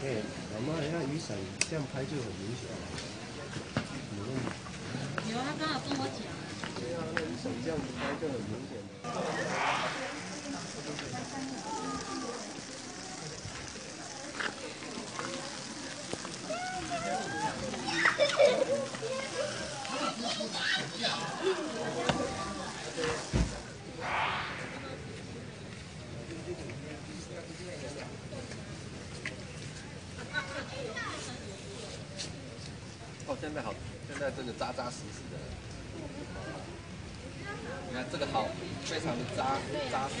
对我们好雨伞这样拍就很明显了。哦，现在好，现在真的扎扎实实的。你看这个好，非常的扎扎实。